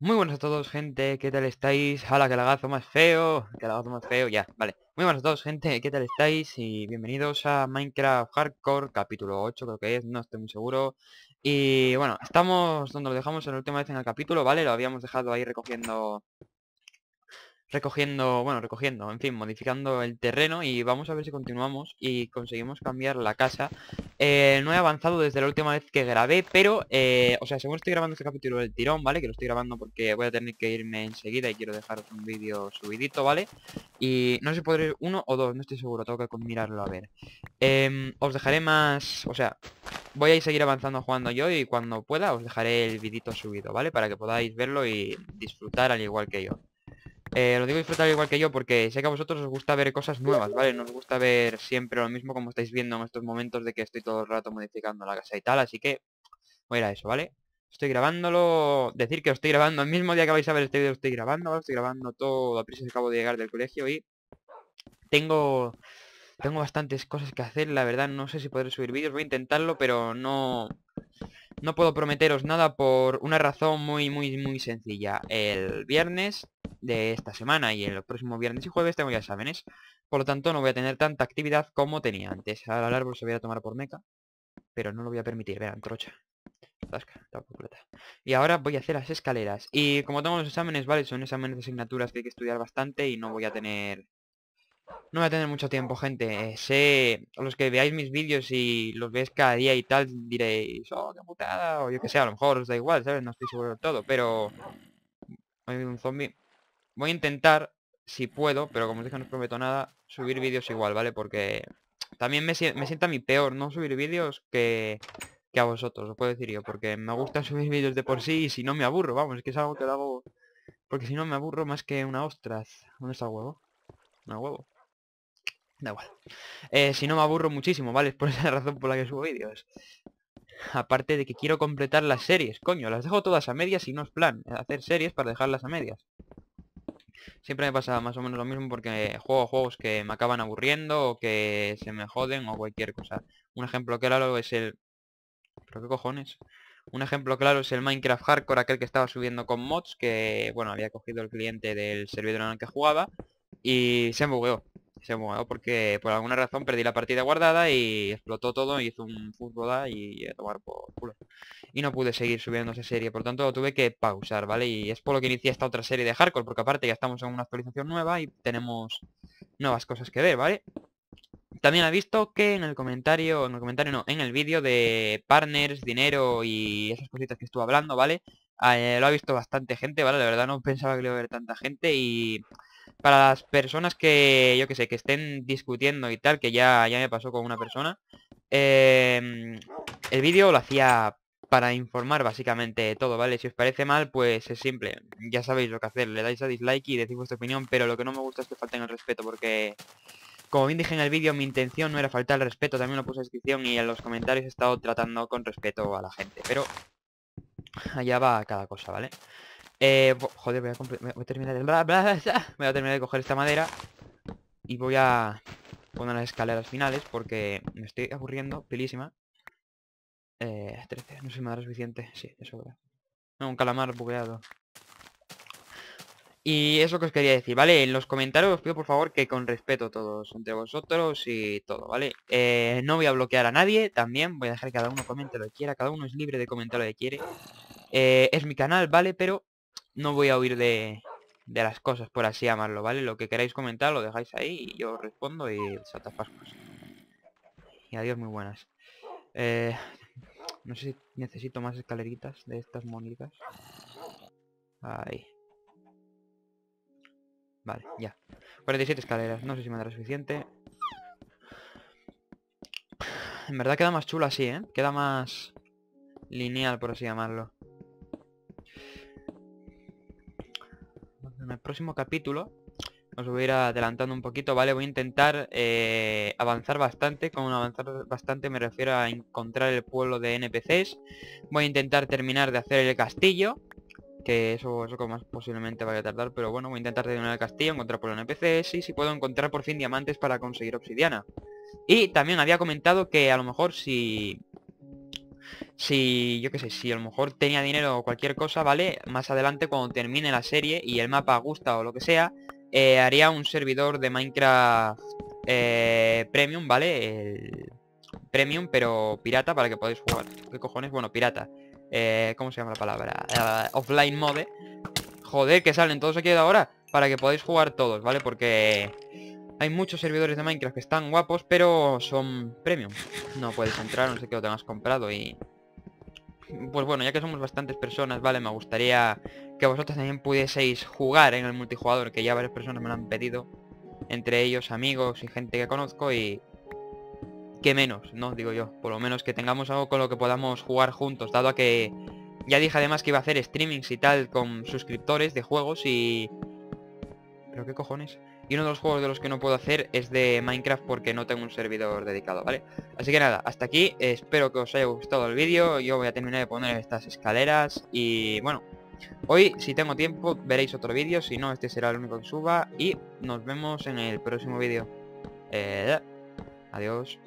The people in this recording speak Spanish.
Muy buenas a todos, gente, ¿qué tal estáis? ¡Hala, que lagazo más feo! ¡Que lagazo más feo! Ya, vale. Muy buenas a todos, gente, ¿qué tal estáis? Y bienvenidos a Minecraft Hardcore, capítulo 8 creo que es, no estoy muy seguro. Y bueno, estamos donde lo dejamos en la última vez en el capítulo, ¿vale? Lo habíamos dejado ahí recogiendo recogiendo, bueno, recogiendo, en fin, modificando el terreno y vamos a ver si continuamos y conseguimos cambiar la casa. Eh, no he avanzado desde la última vez que grabé, pero, eh, o sea, según estoy grabando este capítulo del tirón, ¿vale? Que lo estoy grabando porque voy a tener que irme enseguida y quiero dejaros un vídeo subidito, ¿vale? Y no sé si podré uno o dos, no estoy seguro, tengo que mirarlo a ver. Em, os dejaré más, o sea, voy a ir seguir avanzando jugando yo y cuando pueda os dejaré el vidito subido, ¿vale? Para que podáis verlo y disfrutar al igual que yo. Eh, lo digo disfrutar igual que yo porque sé que a vosotros os gusta ver cosas nuevas, ¿vale? Nos gusta ver siempre lo mismo como estáis viendo en estos momentos de que estoy todo el rato modificando la casa y tal, así que voy a ir a eso, ¿vale? Estoy grabándolo, decir que estoy grabando el mismo día que vais a ver este vídeo, estoy grabando. Estoy grabando todo a prisa acabo de llegar del colegio y tengo tengo bastantes cosas que hacer, la verdad, no sé si podré subir vídeos, voy a intentarlo, pero no no puedo prometeros nada por una razón muy, muy, muy sencilla. El viernes de esta semana y el próximo viernes y jueves tengo ya exámenes. Por lo tanto, no voy a tener tanta actividad como tenía antes. Ahora el árbol se voy a tomar por meca. Pero no lo voy a permitir. Vean, trocha. Y ahora voy a hacer las escaleras. Y como tengo los exámenes, vale, son exámenes de asignaturas que hay que estudiar bastante y no voy a tener no voy a tener mucho tiempo, gente. sé, los que veáis mis vídeos y los veis cada día y tal, diréis, oh, qué putada, o yo que sé, a lo mejor os da igual, ¿sabes? No estoy seguro de todo, pero... Hay un zombie. Voy a intentar, si puedo, pero como os dije no os prometo nada, subir vídeos igual, ¿vale? Porque también me, me sienta a mí peor no subir vídeos que, que a vosotros, os puedo decir yo, porque me gusta subir vídeos de por sí y si no me aburro, vamos, es que es algo que lo hago... Porque si no me aburro más que una ostras. ¿Dónde está el huevo? Una huevo. Da igual. Eh, si no me aburro muchísimo, ¿vale? Es por esa razón por la que subo vídeos. Aparte de que quiero completar las series, coño, las dejo todas a medias y no es plan hacer series para dejarlas a medias. Siempre me pasa más o menos lo mismo porque juego juegos que me acaban aburriendo o que se me joden o cualquier cosa. Un ejemplo claro es el... ¿Pero qué cojones? Un ejemplo claro es el Minecraft Hardcore, aquel que estaba subiendo con mods, que, bueno, había cogido el cliente del servidor en el que jugaba y se me bugueó se movió porque por alguna razón perdí la partida guardada y explotó todo, y hizo un fútbol y tomar por culo. Y no pude seguir subiendo esa serie, por tanto tuve que pausar, ¿vale? Y es por lo que inicié esta otra serie de Hardcore, porque aparte ya estamos en una actualización nueva y tenemos nuevas cosas que ver, ¿vale? También ha visto que en el comentario, en el comentario no, en el vídeo de partners, dinero y esas cositas que estuve hablando, ¿vale? Eh, lo ha visto bastante gente, ¿vale? De verdad no pensaba que iba a haber tanta gente y para las personas que, yo que sé, que estén discutiendo y tal, que ya, ya me pasó con una persona, em, el vídeo lo hacía para informar básicamente todo, ¿vale? Si os parece mal, pues es simple. Ya sabéis lo que hacer, le dais a dislike y decís vuestra opinión, pero lo que no me gusta es que falten el respeto, porque... Como bien dije en el vídeo, mi intención no era faltar el respeto, también lo puse en descripción y en los comentarios he estado tratando con respeto a la gente, pero allá va cada cosa, ¿vale? Eh, joder, voy a, terminar de... voy a terminar de coger esta madera. Y voy a poner las escaleras finales porque me estoy aburriendo, pilísima. Eh, 13, no sé si me dará suficiente. Sí, de sobra. No, un calamar bugueado. Y eso que os quería decir, ¿vale? En los comentarios os pido por favor que con respeto todos, entre vosotros y todo, ¿vale? Eh, no voy a bloquear a nadie, también voy a dejar que cada uno comente lo que quiera, cada uno es libre de comentar lo que quiere. Eh, es mi canal, ¿vale? Pero no voy a huir de, de las cosas, por así llamarlo, ¿vale? Lo que queráis comentar lo dejáis ahí y yo respondo y pascuas. Y adiós muy buenas. Eh, no sé si necesito más escaleritas de estas monitas. Ahí. Vale, ya. 47 escaleras, no sé si me dará suficiente. En verdad queda más chulo así, ¿eh? Queda más lineal, por así llamarlo. En el próximo capítulo os voy a ir adelantando un poquito, ¿vale? Voy a intentar eh, avanzar bastante. Con avanzar bastante me refiero a encontrar el pueblo de NPCs. Voy a intentar terminar de hacer el castillo. Que eso, eso como más posiblemente vaya a tardar. Pero bueno, voy a intentar terminar el castillo, encontrar pueblo de NPCs. Y si puedo encontrar por fin diamantes para conseguir obsidiana. Y también había comentado que a lo mejor si si, yo qué sé, si a lo mejor tenía dinero o cualquier cosa, ¿vale? Más adelante cuando termine la serie y el mapa gusta o lo que sea, eh, haría un servidor de Minecraft eh, Premium, ¿vale? El Premium, pero pirata para que podáis jugar. ¿Qué cojones? Bueno, pirata. Eh, ¿Cómo se llama la palabra? Eh, offline mode. Joder, que salen todos aquí de ahora. Para que podáis jugar todos, ¿vale? Porque hay muchos servidores de Minecraft que están guapos, pero son premium. No puedes entrar, no sé qué lo tengas comprado y pues bueno, ya que somos bastantes personas, ¿vale? Me gustaría que vosotros también pudieseis jugar en el multijugador, que ya varias personas me lo han pedido. Entre ellos amigos y gente que conozco y... Que menos, ¿no? Digo yo. Por lo menos que tengamos algo con lo que podamos jugar juntos, dado a que... Ya dije además que iba a hacer streamings y tal con suscriptores de juegos y... ¿Pero qué cojones? Y uno de los juegos de los que no puedo hacer es de Minecraft porque no tengo un servidor dedicado, ¿vale? Así que nada, hasta aquí. Espero que os haya gustado el vídeo. Yo voy a terminar de poner estas escaleras. Y bueno, hoy si tengo tiempo veréis otro vídeo. Si no, este será el único que suba. Y nos vemos en el próximo vídeo. Eh, adiós.